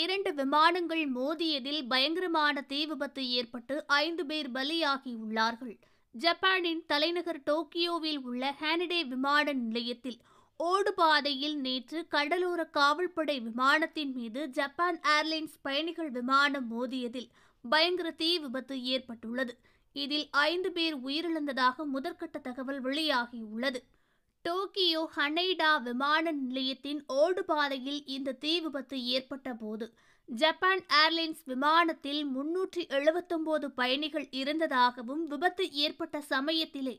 இரண்டு விமானங்கள் மோதியதில் பயங்கரமான தீ விபத்து ஏற்பட்டு ஐந்து பேர் பலியாகியுள்ளார்கள். ஜப்பானின் தலைநகர் டோக்கியோவில் உள்ள ஹானிடே விமான நிலையத்தில் ஓடுபாதையில் நேற்று கடலோர காவல்படை விமானத்தின் மீது ஜப்பான் ஏர்லைன்ஸ் பயணிகள் விமானம் மோதியதில் பயங்கர தீ விபத்து ஏற்பட்டுள்ளது. இதில் ஐந்து பேர் உயிரிழந்ததாக முதற்கட்ட தகவல் வெளியாகியுள்ளது. டோக்கியோ ஹனைடா விமான நிலையத்தின் ஓடுபாதையில் இந்த தீ விபத்து ஏற்பட்ட போது ஜப்பான் ஏர்லைன்ஸ் விமானத்தில் முன்னூற்றி எழுபத்தொன்பது பயணிகள் இருந்ததாகவும் விபத்து ஏற்பட்ட சமயத்திலே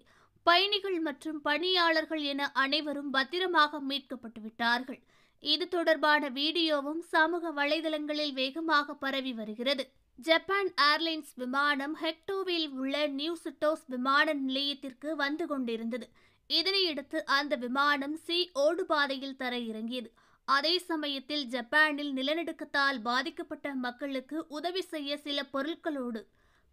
பயணிகள் மற்றும் பணியாளர்கள் என அனைவரும் பத்திரமாக மீட்கப்பட்டு விட்டார்கள். இது தொடர்பான வீடியோவும் சமூக வலைதளங்களில் வேகமாக பரவி வருகிறது. ஜப்பான் ஏர்லைன்ஸ் விமானம் ஹெக்டோவில் உள்ள நியூ சிட்டோஸ் விமான நிலையத்திற்கு வந்து கொண்டிருந்தது. இதனையடுத்து அந்த விமானம் சி ஓடுபாதையில் தர இறங்கியது. அதே சமயத்தில் ஜப்பானில் நிலநடுக்கத்தால் பாதிக்கப்பட்ட மக்களுக்கு உதவி செய்ய சில பொருட்களோடு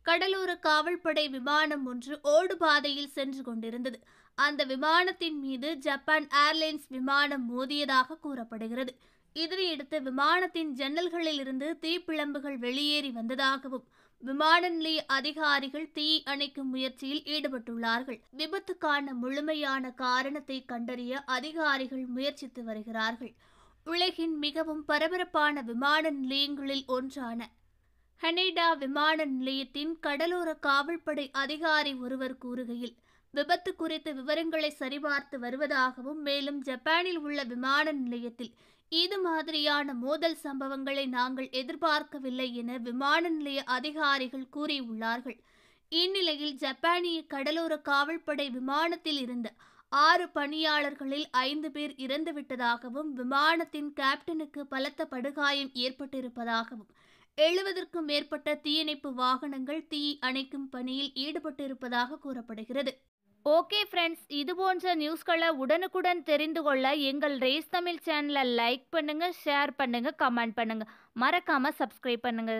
கடலோர காவல்படை விமானம் ஒன்று ஓடுபாதையில் சென்று கொண்டிருந்தது. அந்த விமானத்தின் மீது ஜப்பான் ஏர்லைன்ஸ் விமானம் மோதியதாக கூறப்படுகிறது. இதனையடுத்து விமானத்தின் ஜன்னல்களிலிருந்து தீப்பிழம்புகள் வெளியேறி வந்ததாகவும் விமான நிலைய அதிகாரிகள் தீ அணைக்கும் முயற்சியில் ஈடுபட்டுள்ளார்கள். விபத்துக்கான முழுமையான காரணத்தை கண்டறிய அதிகாரிகள் முயற்சித்து வருகிறார்கள். உலகின் மிகவும் பரபரப்பான விமான நிலையங்களில் ஒன்றான ஹனேடா விமான நிலையத்தின் கடலோர காவல்படை அதிகாரி ஒருவர் கூறுகையில் விபத்து குறித்த விவரங்களை சரிபார்த்து வருவதாகவும் மேலும் ஜப்பானில் உள்ள விமான நிலையத்தில் இது மாதிரியான மோதல் சம்பவங்களை நாங்கள் எதிர்பார்க்கவில்லை என விமான நிலைய அதிகாரிகள் கூறியுள்ளார்கள். இந்நிலையில் ஜப்பானிய கடலோர காவல்படை விமானத்தில் இருந்த ஆறு பணியாளர்களில் ஐந்து பேர் இறந்துவிட்டதாகவும் விமானத்தின் கேப்டனுக்கு பலத்த படுகாயம் ஏற்பட்டிருப்பதாகவும் எழுபதற்கும் மேற்பட்ட தீயணைப்பு வாகனங்கள் தீ அணைக்கும் பணியில் ஈடுபட்டிருப்பதாக கூறப்படுகிறது. ஓகே ஃப்ரெண்ட்ஸ் இது போன்ற நியூஸ்களை உடனுக்குடன் தெரிந்து கொள்ள எங்கள் ரேஸ் தமிழ் சேனலை லைக் பண்ணுங்க ஷேர் பண்ணுங்க கமெண்ட் பண்ணுங்க. மறக்காம சப்ஸ்கிரைப் பண்ணுங்க.